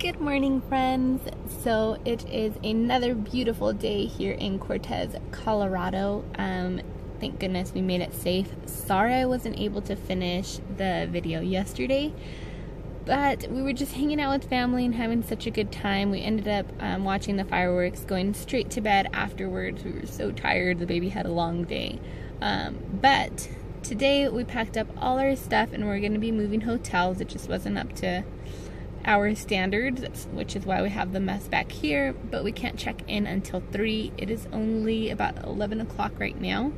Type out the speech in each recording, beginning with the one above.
Good morning, friends. So it is another beautiful day here in Cortez, Colorado. Um, thank goodness we made it safe. Sorry I wasn't able to finish the video yesterday, but we were just hanging out with family and having such a good time. We ended up um, watching the fireworks, going straight to bed afterwards. We were so tired. The baby had a long day. Um, but today we packed up all our stuff and we're going to be moving hotels. It just wasn't up to our standards, which is why we have the mess back here, but we can't check in until 3. It is only about 11 o'clock right now.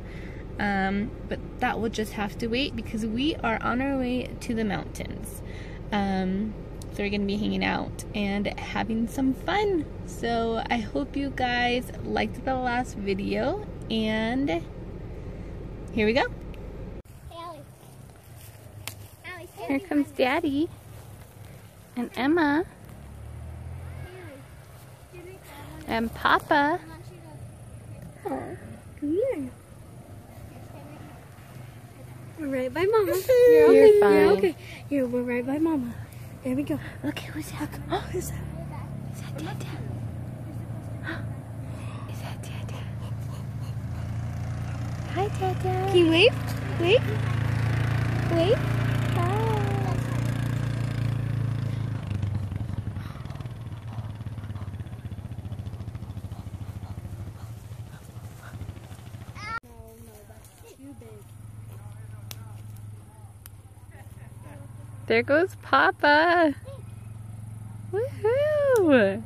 Um, but that will just have to wait because we are on our way to the mountains. Um, so we're going to be hanging out and having some fun. So I hope you guys liked the last video and here we go. Here comes Daddy and Emma and Papa. Oh, come here. We're right by Mama. You're, You're okay. fine. You're okay. Here, we're right by Mama. There we go. Look, who's that? Oh, who's that? Is that Dada? Is that Dada? Hi, Dada. Can you wave? Wave? Wave? There goes Papa. Woohoo!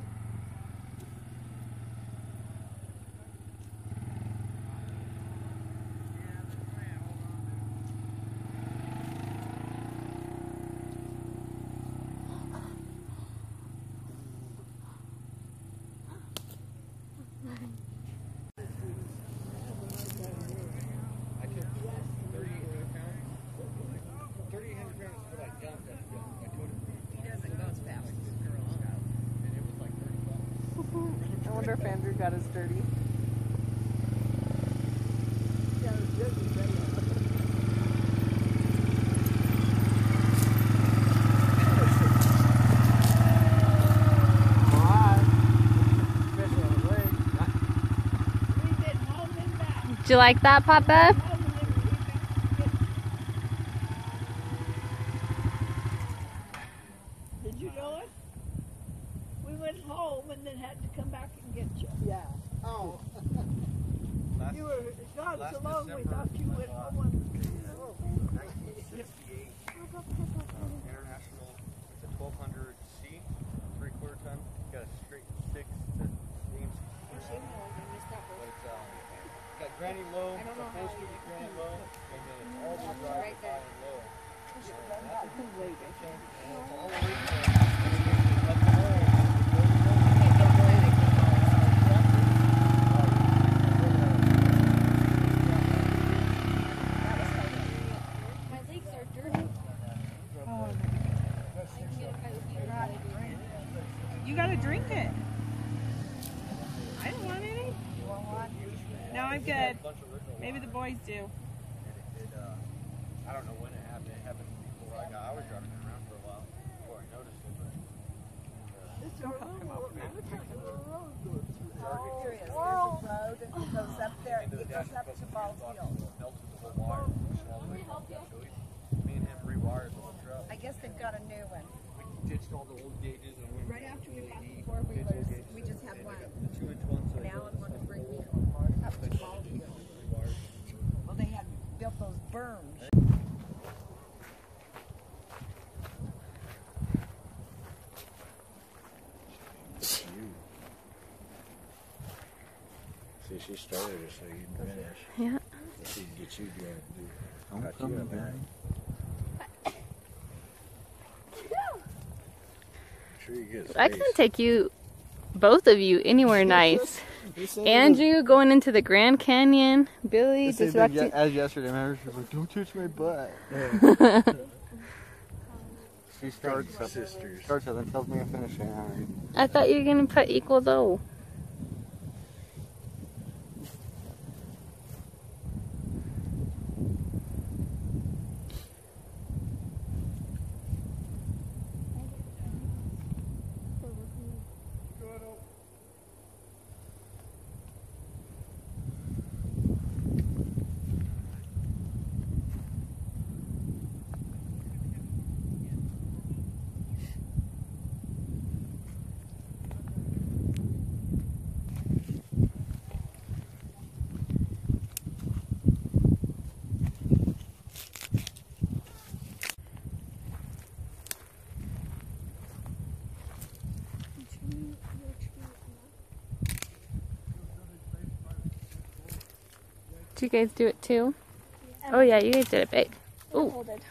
If Andrew got his dirty. Did you like that, Papa? Did you know it? We went home and then had to come back and get you. Yeah. Oh. You were gone last so long we December, thought you went uh, home. and- 1968 International, it's a 1200 C, three quarter ton. Got a straight six that steams. But it's uh, got granny low, a full scoop of granny low, and then it's all wheel drive high low. It's all the way to- up the hill. You gotta drink it. I don't want any. No, I'm good. Maybe the boys do. It, uh, I don't know when it happened. It happened before I got. I was driving around for a while before I noticed it. But There is. There's a road that goes up there. It goes up to some Ball fuse box Hill. melted the whole wire. pushed all the way up. So we, me and him rewired the whole truck. I guess they've got a new one. We ditched all the old gauges and went Right after we passed the AED, four digital wheelers, gauges, we just had and one. they got The two inch ones. So And they Alan go wanted to bring me apart. up to Ball Hill. Rewired. Well, they had built those berms. See, she started it so you can finish. Yeah. She can get you to do got you up there. Sure I can take you, both of you, anywhere nice. Andrew going into the Grand Canyon. Billy disrupting. as yesterday, remember? She was like, "Don't touch my butt." She starts sisters. starts and tells me to finish it. All right. I thought you were gonna put equal though. Did you guys do it too? Oh yeah, you guys did it big. It.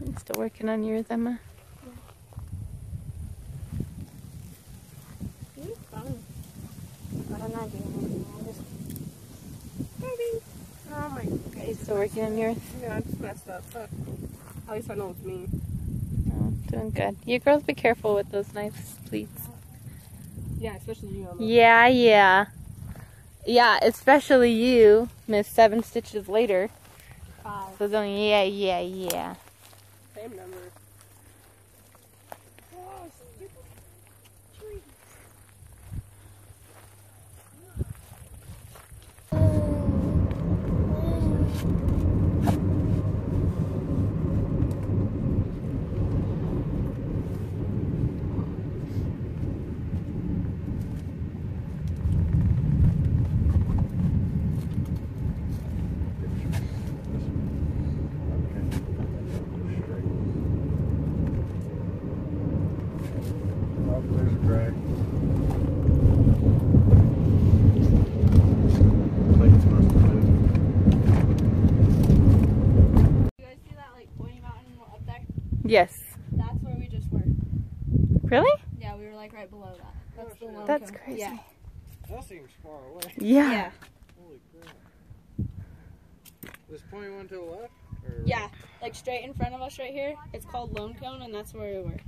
I'm still working on yours, Emma. You're fun. I'm not doing anything. I'm just. Oh my Are you still working on yours? Yeah, I just messed up, but at least I know it's me. Oh, doing good. You girls be careful with those knives, please. Yeah, especially you. Emma. Yeah, yeah. Yeah, especially you, Miss Seven Stitches Later. Five. So yeah, yeah, yeah. Same number. Oh, stupid tree. Oh, there's a drag. Like it's supposed to move. You guys see that like pointy mountain up there? Yes. That's where we just were. Really? Yeah, we were like right below that. That's the oh, one. That's crazy. Yeah. That seems far away. Yeah. Holy crap. This point one to the left? Or Yeah, like straight in front of us right here. It's called Lone Cone, and that's where we were.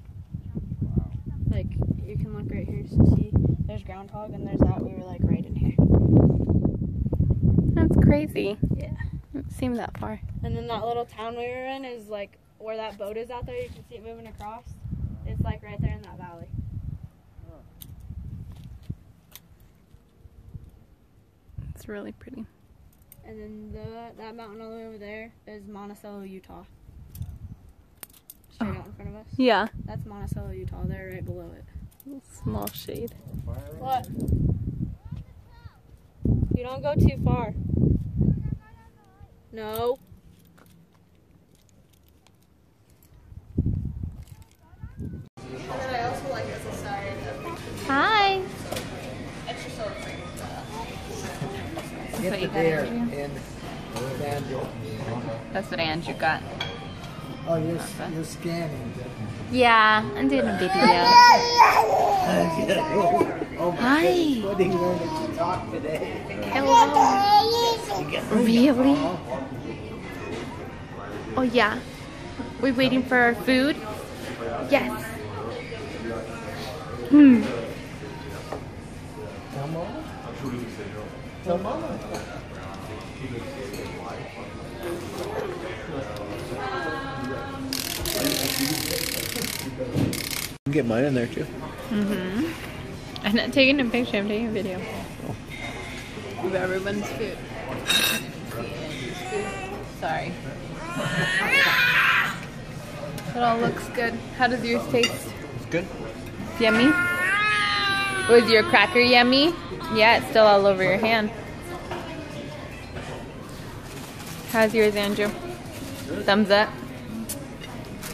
Like you can look right here to see. There's groundhog, and there's that. We were like right in here. That's crazy. Yeah. It seemed that far. And then that little town we were in is like where that boat is out there. You can see it moving across. It's like right there in that valley. It's really pretty. And then the that mountain all the way over there is Monticello, Utah. Straight out in front of us. Yeah. That's Monticello, Utah. They're right below it. Small shade. What? You don't go too far. No. Hi. What the you got, deer in Andrew. That's what Andrew got. Oh, you're, you're scanning. Yeah, I'm doing a video. oh my Hi. what did you learn to talk today? Hello. Really? Oh yeah. We're waiting for our food. Yes. Hmm. Tell mama. Tell mama. Get mine in there too. Mm-hmm. I'm not taking a picture, I'm taking a video. Of everyone's food. Sorry. It all looks good. How does yours taste? It's good. Yummy? Was your cracker yummy? Yeah, it's still all over your hand. How's yours, Andrew? Thumbs up?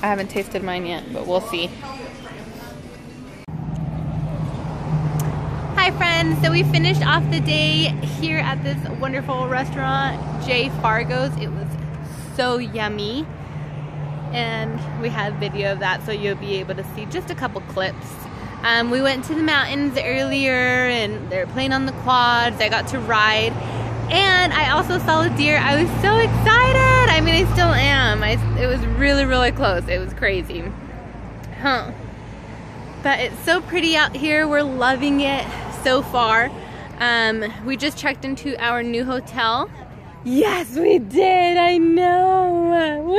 I haven't tasted mine yet, but we'll see. Hi friends, so we finished off the day here at this wonderful restaurant, J Fargo's. It was so yummy. And we have video of that so you'll be able to see just a couple clips. Um, we went to the mountains earlier and they were playing on the quads. I got to ride. And I also saw a deer. I was so excited. I mean, I still am. I, it was really, really close. It was crazy. Huh. But it's so pretty out here. We're loving it so far. Um, we just checked into our new hotel. Yes, we did. I know.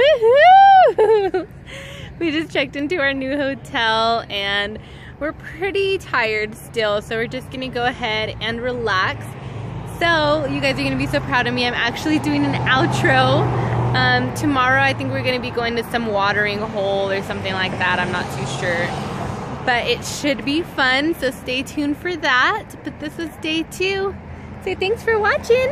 Woohoo! we just checked into our new hotel and we're pretty tired still. So we're just to go ahead and relax. So you guys are to be so proud of me. I'm actually doing an outro. Um, tomorrow I think we're to be going to some watering hole or something like that. I'm not too sure but it should be fun so stay tuned for that but this is day two say thanks for watching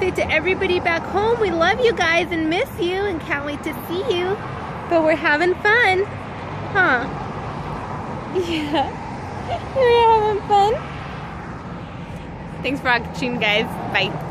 say to everybody back home we love you guys and miss you and can't wait to see you but we're having fun huh yeah We're having fun. Thanks for watching, guys. Bye.